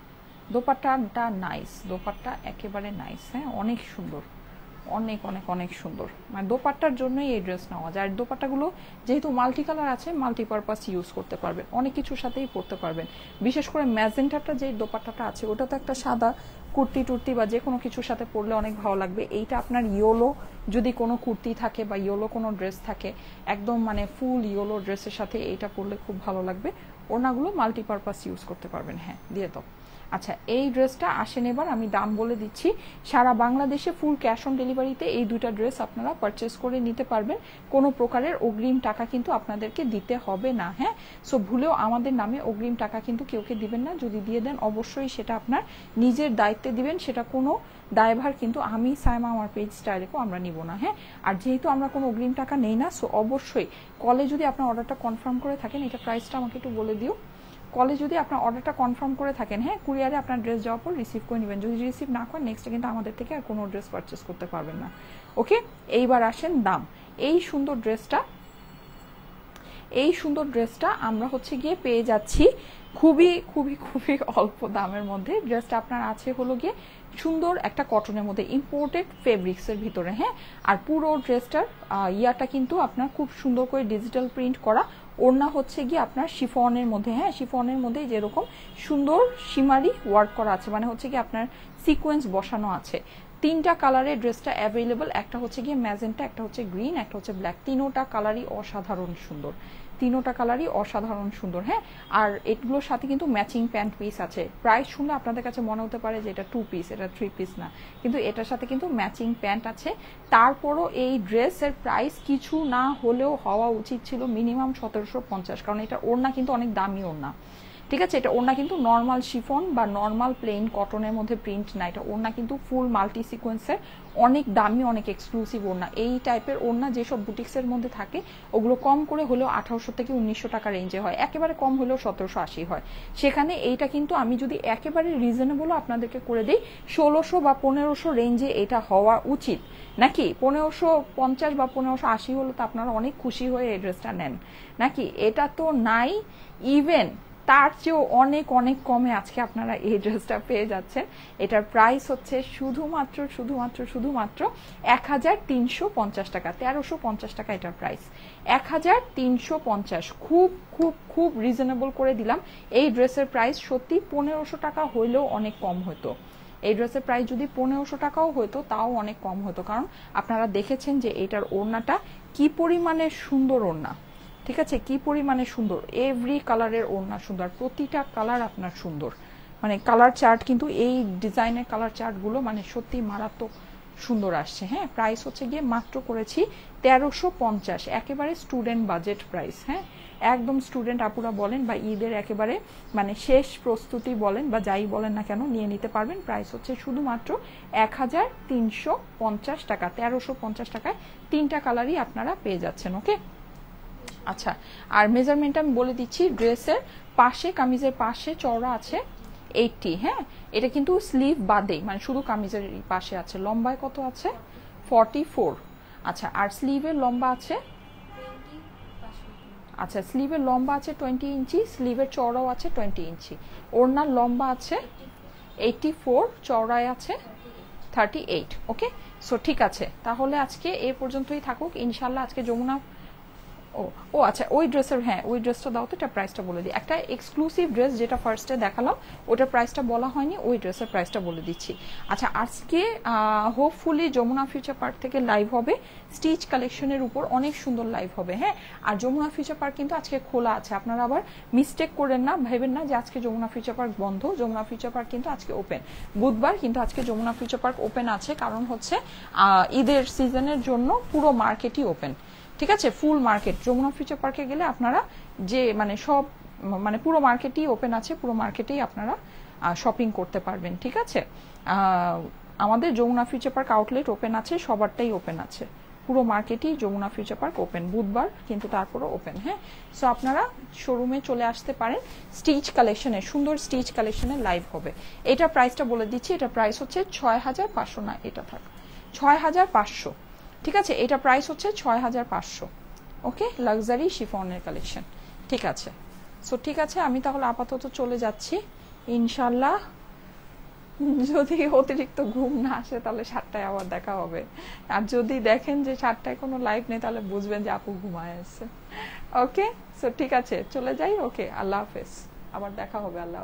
দোপাট্টাটা নাইস দোপাট্টা একেবারে নাইস হ্যাঁ অনেক সুন্দর, অনেক অনেক অনেক সুন্দর। মানে দোপাট্টার জন্যই এই ড্রেস নেওয়া যায়। আর দোপাট্টাগুলো যেহেতু মাল্টি কালার আছে মাল্টিপারপাস ইউজ করতে পারবেন। অনেক কিছুর সাথেই পরতে পারবেন। বিশেষ করে ম্যাজেন্টাটা যে দোপাট্টাটা আছে ওটা তো একটা সাদা কুর্তি টুর্তি বা যে কোনো কিছুর সাথে পরলে অনেক ভালো লাগবে। এইটা আপনার ইয়োলো যদি কোনো কুর্তি থাকে বা ইয়োলো কোনো ড্রেস থাকে, একদম মানে ফুল ইয়োলো ড্রেসের সাথে এইটা পরলে খুব ভালো লাগবে। ওনাগুলো মাল্টিপারপাস ইউজ করতে পারবেন হ্যাঁ দিয়ে দাও। আচ্ছা এই ড্রেসটা আসেন এবার, আমি দাম বলে দিচ্ছি। সারা বাংলাদেশে ফুল ক্যাশ অন ডেলিভারিতে এই দুটা ড্রেস আপনারা পারচেস করে নিতে পারবেন। কোনো প্রকারের অগ্রিম টাকা কিন্তু আপনাদেরকে দিতে হবে না হ্যাঁ? সো ভুলেও আমাদের নামে অগ্রিম টাকা কিন্তু কেউকে দিবেন না। যদি দিয়ে দেন, অবশ্যই সেটা আপনার নিজের দায়িত্বে দিবেন। সেটা কোনো দায়ভার কিন্তু আমি সাইমা আমার পেজ স্টাইলেকেও আমরা নিব না হ্যাঁ? আর যেহেতু আমরা কোনো অগ্রিম টাকা নেই না সো অবশ্যই কলে যদি আপনার অর্ডারটা কনফার্ম করে থাকেন, এটা প্রাইসটা আমাকে একটু বলে দিও। কলে যদি আপনার অর্ডারটা কনফার্ম করে থাকেন হ্যাঁ কুরিয়ারে আপনার ড্রেস যাওয়ার পর রিসিভ করে নেবেন। যদি রিসিভ না করেন নেক্সটে কিন্তু আমাদের থেকে আর কোনো ড্রেস পারচেস করতে পারবেন না। ওকে এইবার আসেন দাম। এই সুন্দর ড্রেসটা, এই সুন্দর ড্রেসটা আমরা হচ্ছে গিয়ে পেয়ে যাচ্ছি খুবই খুবই খুবই অল্প দামের মধ্যে। ড্রেসটা আপনার আছে হলো গিয়ে সুন্দর একটা কটনের মধ্যে ইম্পোর্টেড ফেব্রিক্সের ভিতরে হ্যাঁ? আর পুরো ড্রেসটার ইয়াটা কিন্তু আপনার খুব সুন্দর করে ডিজিটাল প্রিন্ট করা ওড়না হচ্ছে গিয়ে আপনার শিফনের মধ্যে হ্যাঁ শিফনের মধ্যে যেরকম সুন্দর সীমারি ওয়ার্ক করা আছে মানে হচ্ছে কি আপনার সিকোয়েন্স বসানো আছে। তিনটা কালারের ড্রেসটা অ্যাভেলেবল একটা হচ্ছে গিয়ে ম্যাজেন্টা একটা হচ্ছে গ্রিন একটা হচ্ছে ব্ল্যাক তিনোটা কালারই অসাধারণ সুন্দর। তিনোটা কালারই অসাধারণ সুন্দর হ্যাঁ? আর এগুলোর সাথে কিন্তু ম্যাচিং প্যান্ট পিস আছে। প্রাইস শুনলে আপনাদের কাছে মনে হতে পারে যে এটা টু পিস এটা থ্রি পিস না। কিন্তু এটার সাথে কিন্তু ম্যাচিং প্যান্ট আছে। তারপরও এই ড্রেসের প্রাইস কিছু না হলেও হওয়া উচিত ছিল মিনিমাম সতেরোশো পঞ্চাশ। কারণ এটা ওড়না কিন্তু অনেক দামি ওড়না। ঠিক আছে? এটা ওড়না কিন্তু নর্মাল শিফন বা নর্মাল প্লেন কটনের মধ্যে প্রিন্ট না। এটা ওড়না কিন্তু ফুল মাল্টি সিকোয়েন্সের অনেক দামি, অনেক এক্সক্লুসিভ ওড়না। এই টাইপের ওড়না যেসব বুটিক্সের মধ্যে থাকে, ওগুলো কম করে হলেও আঠারোশো থেকে উনিশশো টাকা রেঞ্জে হয়। একেবারে কম হলেও সতেরোশো আশি হয়। সেখানে এইটা কিন্তু আমি যদি একেবারে রিজনেবলও আপনাদেরকে করে দিই, ষোলোশো বা পনেরোশো রেঞ্জে এটা হওয়া উচিত। নাকি? পনেরোশো পঞ্চাশ বা পনেরোশো আশি হলে তো আপনারা অনেক খুশি হয়ে এই ড্রেসটা নেন। নাকি? এটা তো নাই। ইভেন তার চেয়েও অনেক অনেক কমে আজকে আপনারা এই ড্রেসটা পেয়ে যাচ্ছেন। এটার প্রাইস হচ্ছে শুধুমাত্র শুধুমাত্র শুধুমাত্র এক হাজার তিনশো পঞ্চাশ টাকা, তেরোশো পঞ্চাশ টাকা এটার প্রাইস এক হাজার তিনশো পঞ্চাশ, খুব খুব খুব রিজনেবল করে দিলাম। এই ড্রেসের প্রাইস সত্যি পনেরোশো টাকা হইলেও অনেক কম হতো। এই ড্রেসের প্রাইস যদি পনেরোশো টাকাও হতো তাও অনেক কম হতো। কারণ আপনারা দেখেছেন যে এটার ওড়নাটা কি পরিমাণে সুন্দর ওড়না। ঠিক আছে? কি পরিমাণে সুন্দর? এভরি কালারের ওড়না সুন্দর। প্রতিটা কালার আপনার সুন্দর। মানে কালার চার্ট কিন্তু এই ডিজাইনের কালার চার্টগুলো মানে সত্যি মারাত্মক সুন্দর আসছে। হ্যাঁ প্রাইস হচ্ছে গিয়ে মাত্র করেছি তেরোশো পঞ্চাশ। একেবারে স্টুডেন্ট বাজেট প্রাইস হ্যাঁ একদম স্টুডেন্ট আপুরা বলেন বা ঈদের একেবারে মানে শেষ প্রস্তুতি বলেন বা যাই বলেন না কেন নিয়ে নিতে পারবেন। প্রাইস হচ্ছে শুধুমাত্র এক হাজার তিনশো পঞ্চাশ টাকা। তেরোশো পঞ্চাশ টাকায় তিনটা কালারই আপনারা পেয়ে যাচ্ছেন ওকে আচ্ছা আর মেজারমেন্ট আমি বলে দিচ্ছি, ড্রেসের পাশে, কামিজের পাশে চওড়া আছে এইটটি হ্যাঁ? এটা কিন্তু স্লিভ বাদে মানে শুধু কামিজের পাশে আছে। লম্বায় কত আছে? ফর্টি ফোর আচ্ছা আর স্লিভের লম্বা আছে? আচ্ছা স্লিভের লম্বা আছে টোয়েন্টি ইঞ্চি স্লিভের চওড়াও আছে টোয়েন্টি ইঞ্চি। ওড়নার লম্বা আছে এইটটি ফোর চওড়ায় আছে থার্টি এইট ওকে সো ঠিক আছে। তাহলে আজকে এ পর্যন্তই থাকুক। ইনশাল্লাহ আজকে যমুনা ও ও আচ্ছা ওই ড্রেসের হ্যাঁ ওই ড্রেসটা দাও তো, এটা প্রাইসটা বলে দিই। একটা এক্সক্লুসিভ ড্রেস যেটা ফার্স্টে দেখালাম ওটার প্রাইসটা বলা হয়নি, ওই ড্রেসের প্রাইসটা বলে দিচ্ছি। আচ্ছা আজকে হোপফুলি যমুনা ফিউচার পার্ক থেকে লাইভ হবে স্টিচ কালেকশনের উপর অনেক সুন্দর লাইভ হবে হ্যাঁ? আর যমুনা ফিউচার পার্ক কিন্তু আজকে খোলা আছে, আপনারা আবার মিস্টেক করেন না, ভেবেন না যে আজকে যমুনা ফিউচার পার্ক বন্ধ, যমুনা ফিউচার পার্ক কিন্তু আজকে ওপেন বুধবার কিন্তু আজকে যমুনা ফিউচার পার্ক ওপেন আছে, কারণ হচ্ছে ঈদের সিজনের জন্য পুরো মার্কেটই ওপেন ঠিক আছে? ফুল মার্কেট যমুনা ফিউচার পার্কে গেলে আপনারা যে মানে সব মানে পুরো মার্কেটই ওপেন আছে, পুরো মার্কেটেই আপনারা শপিং করতে পারবেন, ঠিক আছে? আমাদের Jamuna future park outlet open আছে, সবারটাই ওপেন আছে। পুরো মার্কেটই যমুনা ফিউচার পার্ক ওপেন বুধবার, কিন্তু তারপরও ওপেন হ্যাঁ? সো আপনারা শোরুমে চলে আসতে পারেন স্টিচ কালেকশনে সুন্দর স্টিচ কালেকশনে লাইভ হবে। এটা প্রাইসটা বলে দিচ্ছি, এটা প্রাইস হচ্ছে ছয় হাজার পাঁচশো না, এটা থাক। ছয় হাজার পাঁচশো। ঠিক আছে? এটা প্রাইস হচ্ছে ছয় হাজার পাঁচশো। ওকে লাক্সারি শিফনের কালেকশন ঠিক আছে? সো ঠিক আছে, আমি তাহলে আপাতত চলে যাচ্ছি। ইনশাল্লাহ যদি অতিরিক্ত ঘুম না আসে, তাহলে সাতটায় আবার দেখা হবে। আর যদি দেখেন যে সাতটায় কোনো লাইভ নেই, তাহলে বুঝবেন যে আপু ঘুমায় আসছে ওকে সো ঠিক আছে, চলে যাই। ওকে আল্লাহ হাফেজ। আবার দেখা হবে, আল্লাহ